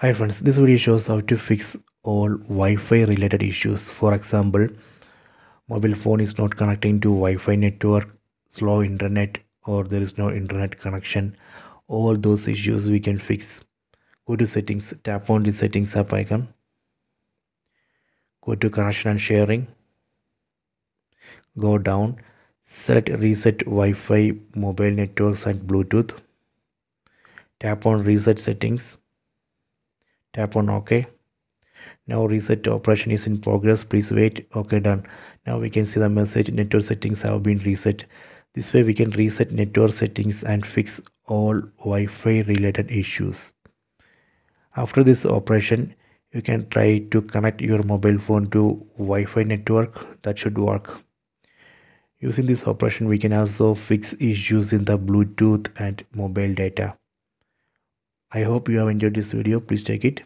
Hi friends, this video shows how to fix all Wi-Fi related issues. For example, mobile phone is not connecting to Wi-Fi network, slow internet or there is no internet connection. All those issues we can fix. Go to settings, tap on the settings app icon. Go to connection and sharing. Go down, select reset Wi-Fi mobile networks and Bluetooth. Tap on reset settings tap on ok. Now reset operation is in progress. Please wait. Okay done. Now we can see the message. Network settings have been reset. This way we can reset network settings and fix all wi-fi related issues. After this operation you can try to connect your mobile phone to wi-fi network. That should work. Using this operation we can also fix issues in the bluetooth and mobile data I hope you have enjoyed this video. Please take it.